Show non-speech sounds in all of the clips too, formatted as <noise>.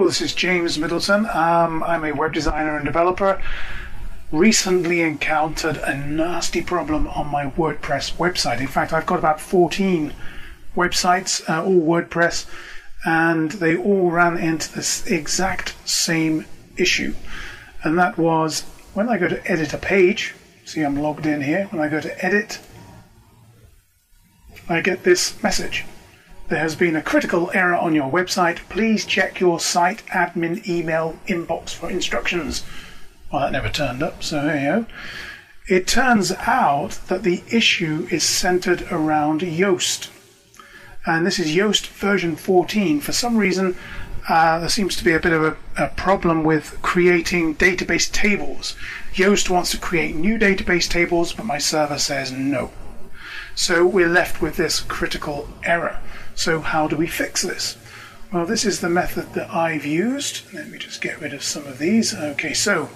this is James Middleton. Um, I'm a web designer and developer. Recently encountered a nasty problem on my WordPress website. In fact, I've got about 14 websites, uh, all WordPress, and they all ran into this exact same issue. And that was when I go to edit a page, see I'm logged in here, when I go to edit, I get this message. There has been a critical error on your website. Please check your site admin email inbox for instructions. Well, that never turned up, so there you go. It turns out that the issue is centered around Yoast. And this is Yoast version 14. For some reason, uh, there seems to be a bit of a, a, problem with creating database tables. Yoast wants to create new database tables, but my server says no. So we're left with this critical error. So how do we fix this? Well, this is the method that I've used. Let me just get rid of some of these. Okay, so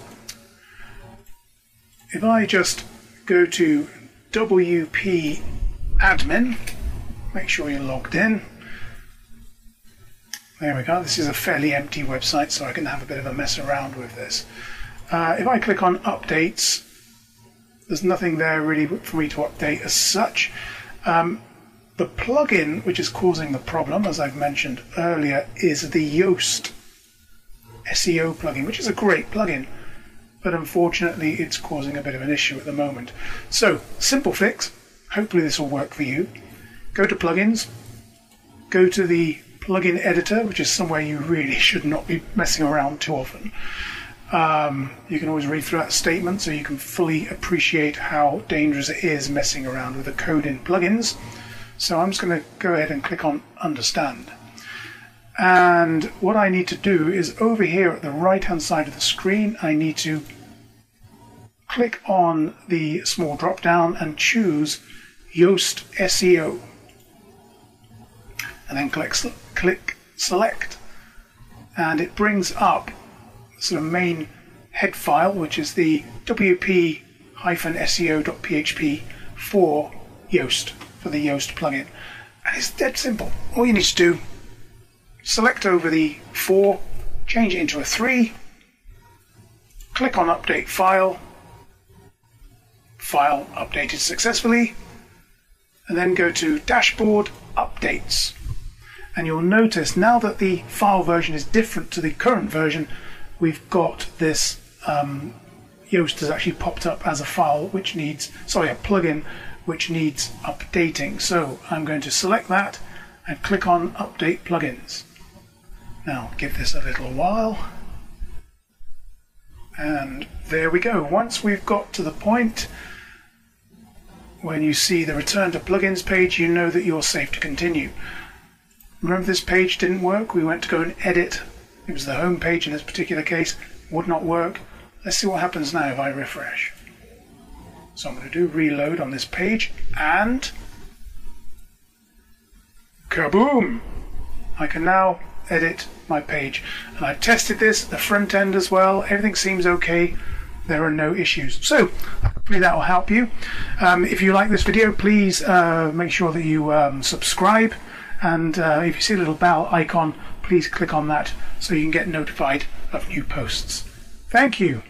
if I just go to WP admin, make sure you're logged in. There we go. This is a fairly empty website, so I can have a bit of a mess around with this. Uh, if I click on updates, there's nothing there really for me to update as such. Um, the plugin which is causing the problem, as I've mentioned earlier, is the Yoast SEO plugin, which is a great plugin, but unfortunately it's causing a bit of an issue at the moment. So, simple fix. Hopefully this will work for you. Go to plugins, go to the plugin editor, which is somewhere you really <laughs> should not be messing around too often. Um, you can always read through that statement so you can fully appreciate how dangerous it is messing around with the code in plugins. So I'm just going to go ahead and click on understand. And what I need to do is over here at the right hand side of the screen, I need to click on the small drop down and choose Yoast SEO. And then click, click select. And it brings up the sort of main head file, which is the wp-seo.php for Yoast for the Yoast plugin. And it's dead simple. All you need to do, select over the 4, change it into a 3, click on Update File, File updated successfully, and then go to Dashboard Updates. And you'll notice now that the file version is different to the current version, we've got this um, Yoast has actually popped up as a file which needs, sorry, a plugin which needs updating. So I'm going to select that and click on Update Plugins. Now give this a little while. And there we go. Once we've got to the point when you see the Return to Plugins page, you know that you're safe to continue. Remember this page didn't work? We went to go and edit. It was the home page in this particular case. Would not work. Let's see what happens now if I refresh. So I'm going to do reload on this page and kaboom! I can now edit my page. And I've tested this, the front end as well. Everything seems okay. There are no issues. So hopefully that will help you. Um, if you like this video, please uh, make sure that you um, subscribe. And uh, if you see a little bell icon, please click on that so you can get notified of new posts. Thank you.